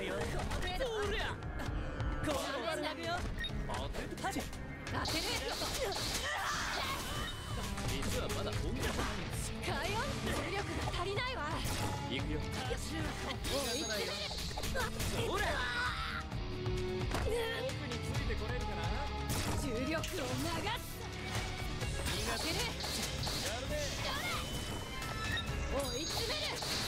い追い詰めるちょいてるるいいく追い詰めるいれるかな重力を流す逃がせる追い詰める。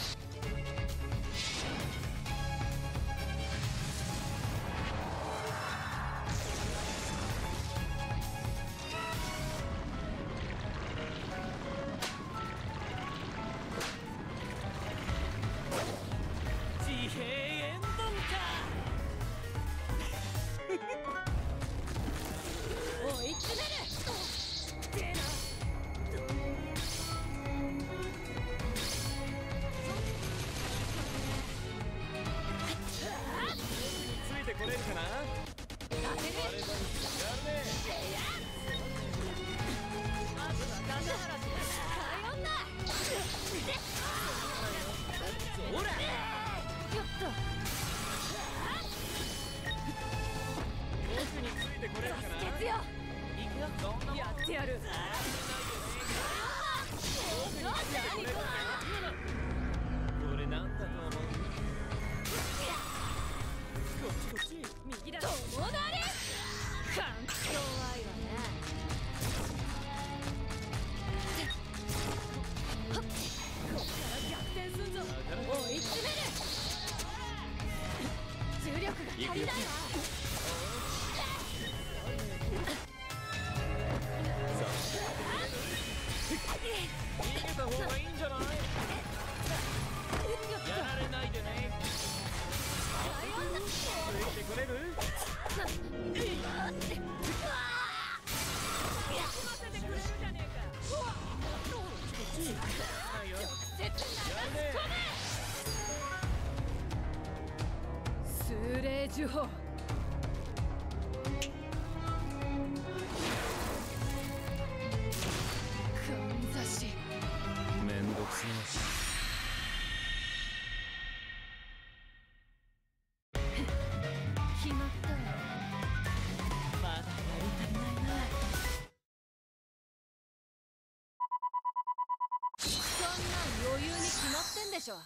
決まってんでしょ。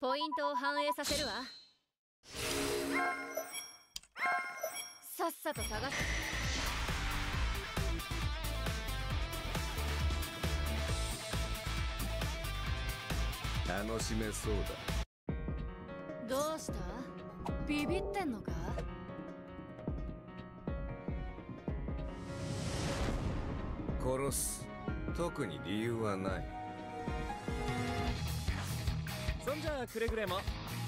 ポイントを反映させるわ。さっさと探す。楽しめそうだ。どうした？ビビってんのか？殺す。特に理由はない。そんじゃあくれぐれも。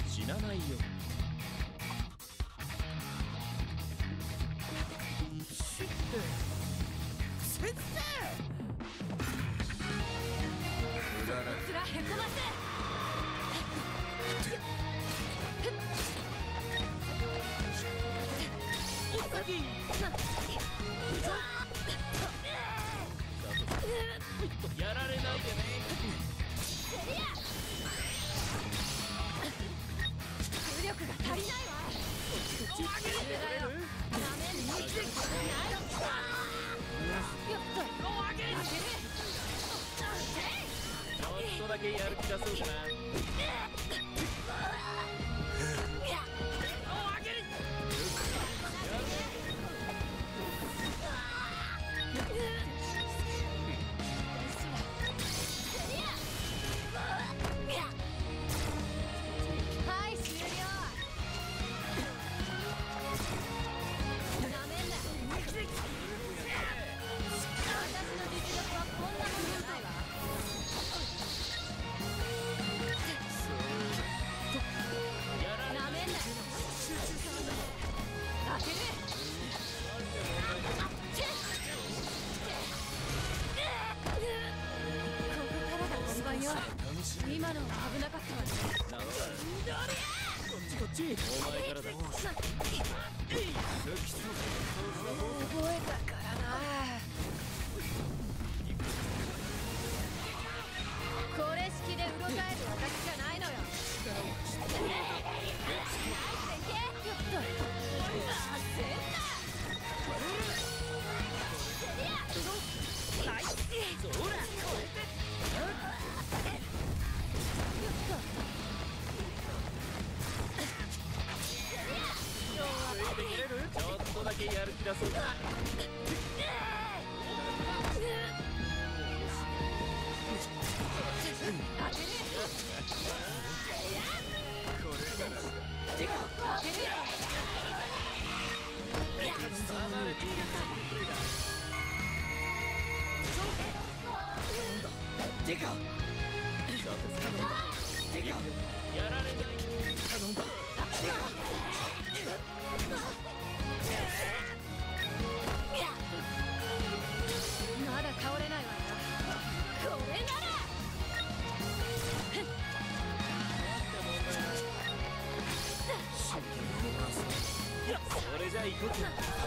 死なないよ。無駄なつらへこませやられないでね足りないわ。口つけてくれるダメに生きてくれないよっと開けるちょっとだけやる気出そうかなそ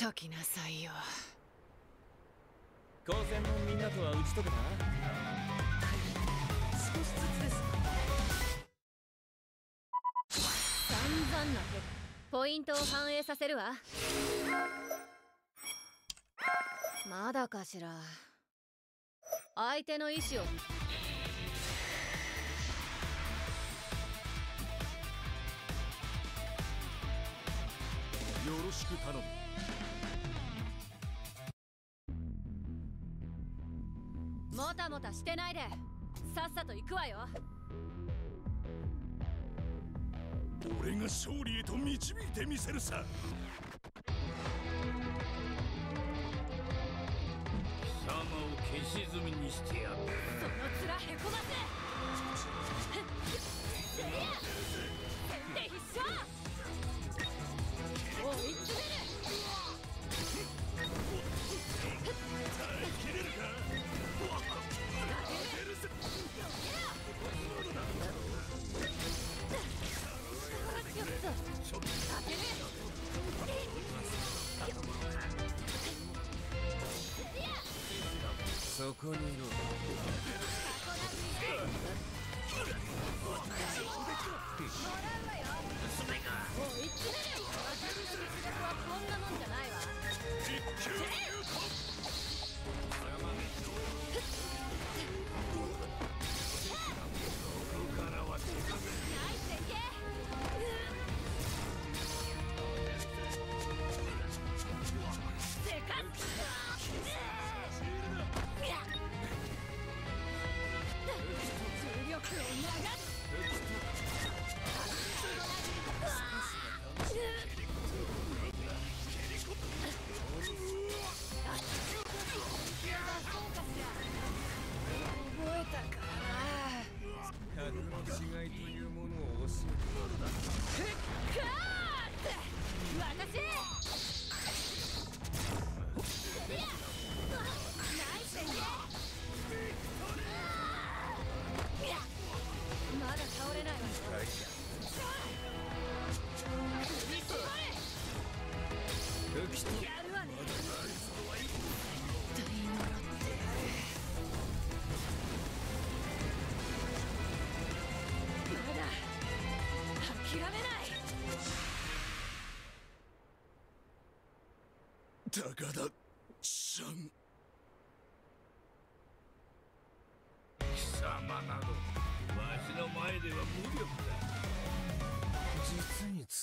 ときなさいよ。高専のみんなとは打ち解けた少しずつです。散々な結果ポイントを反映させるわ。まだかしら。相手の意志を。よろしく頼むたもたしてないで。さっさと行くわよ。俺が勝利へと導いてみせるさ。貴様を消し済みにしてやる。その面へこませ。先手必勝追い詰める。切れるか？そこにいろ。追い詰める私の実力はこんなもんじゃないわ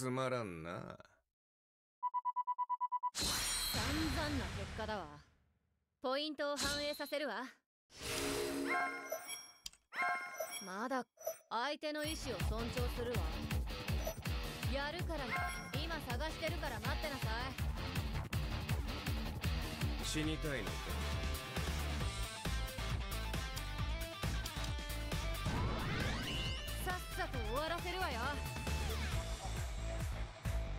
つまらんな。散々な結果だわ。ポイントを反映させるわ。まだ相手の意志を尊重するわ。やるから今探してるから待ってなさい。死にたいのか。さっさと終わらせるわよ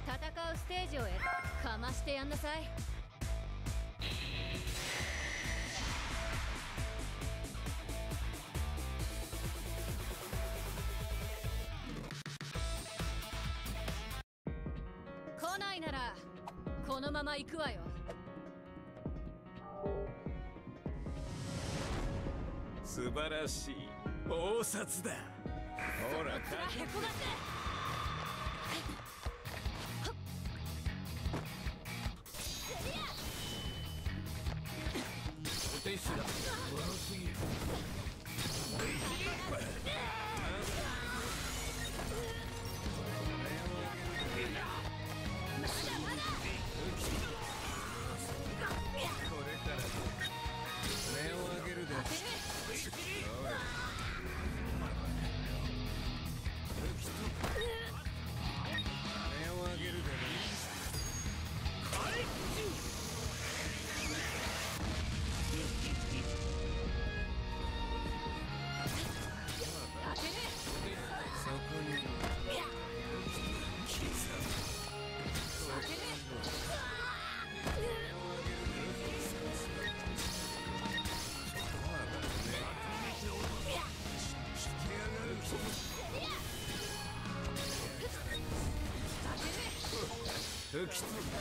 戦うステージをえかましてやんなさい。来ないならこのまま行くわよ。素晴らしい。応札だ。ほら面へこませ吹き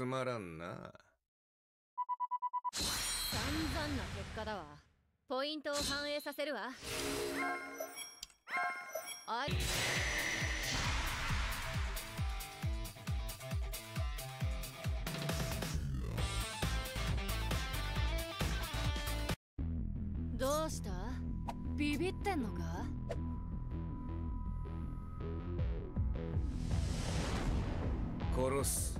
つまらんな。散々な結果だわ。ポイントを反映させるわ。あい。どうした？ビビってんのか？殺す。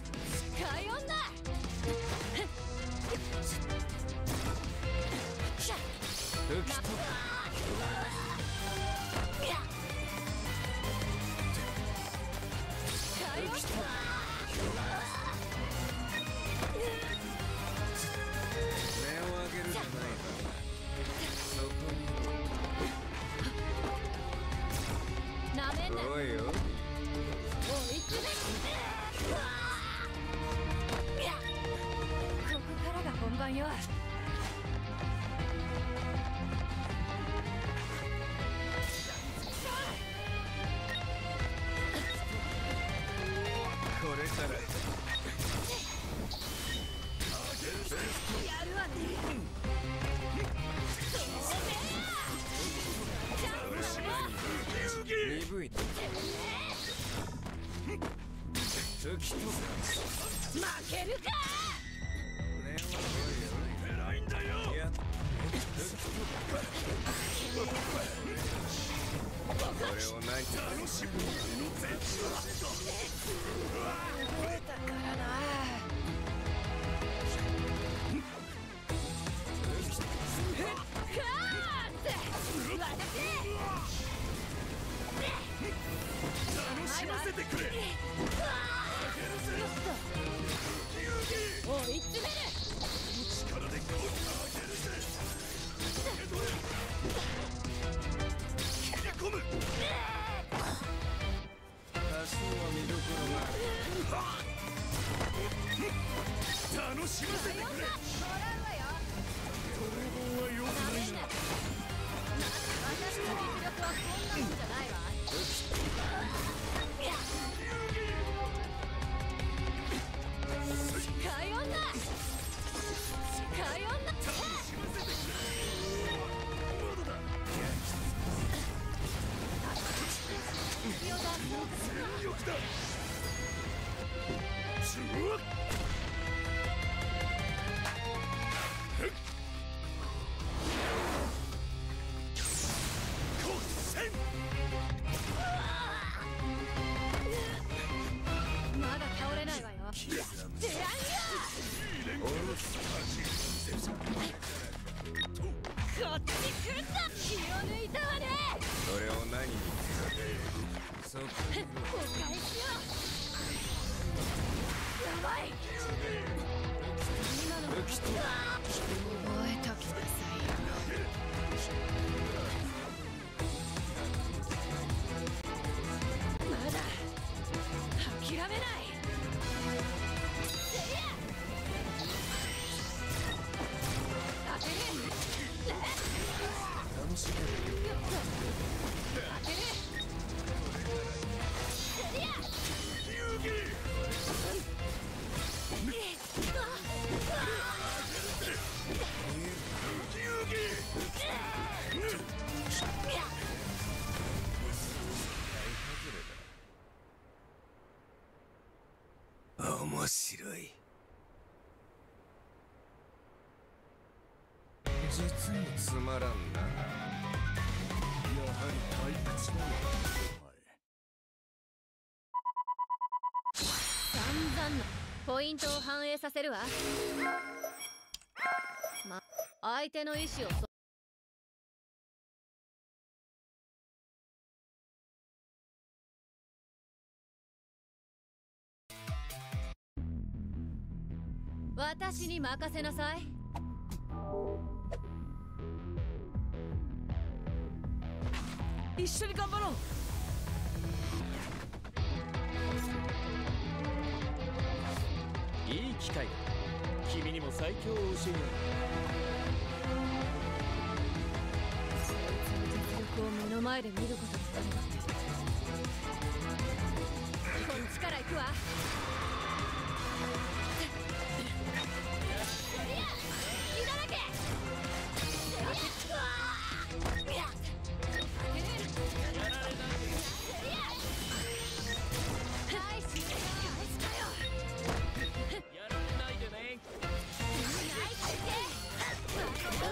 開運だ不自分の全身は全力だ。つまらんな。やはり退屈だなお前散々な。ポイントを反映させるわ。ま相手の意思をそ私に任せなさい。一緒に頑張ろう。いい機会だ。君にも最強を教えよう。そいつの実力を目の前で見ることにす。るこっちから行くわ私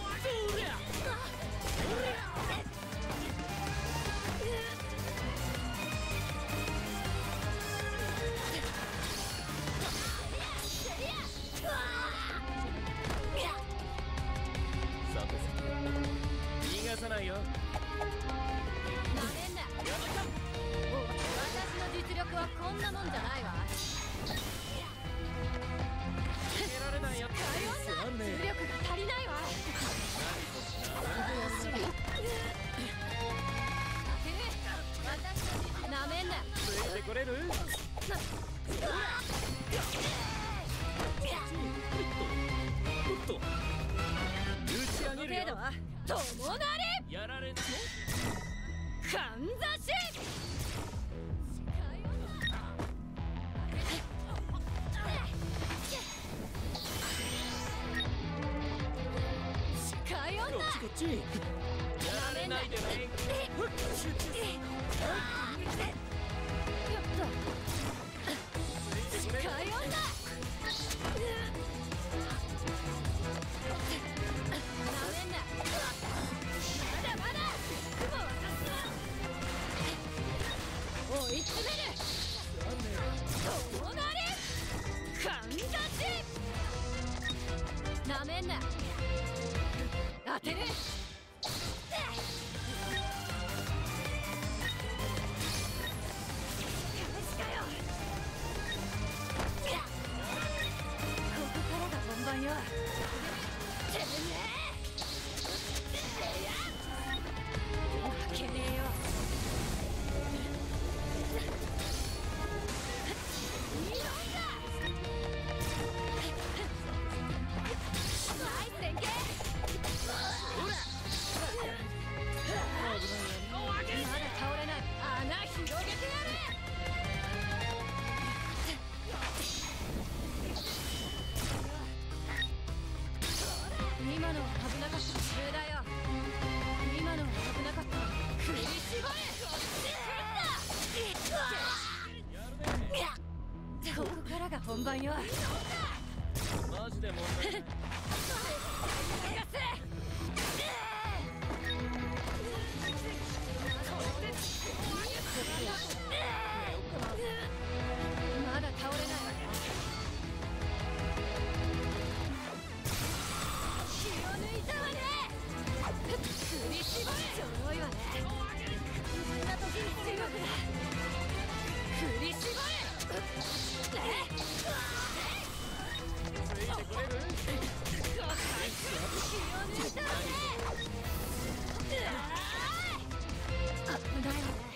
の実力はこんなもんじゃないわ。なめんな。当てる。からが本番よ。マジで問題ない。任せまだ倒れない気を抜いたわね。振り絞れちょろいわね。こんな時に強くだ振り絞れ危ない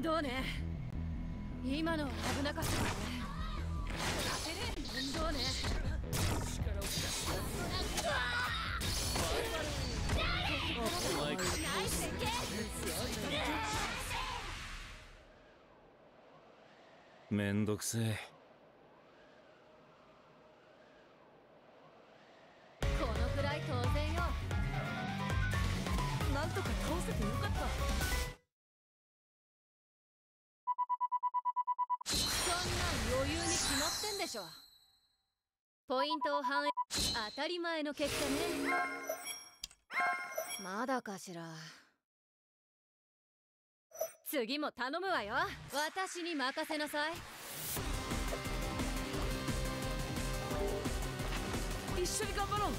どうね。今のは危なかったね。勝て面倒ね力をめんどくせえ。ってんでしょ。ポイントを反映当たり前の結果ね。まだかしら。次も頼むわよ。私に任せなさい。一緒に頑張ろう。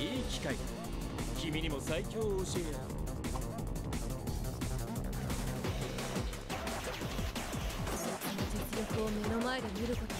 いい機会。君にも最強を教えやを目の前で見ること。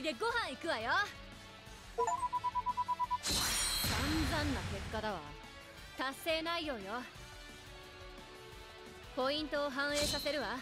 人でご飯行くわよ。散々な結果だわ。達成内容よ。ポイントを反映させるわ。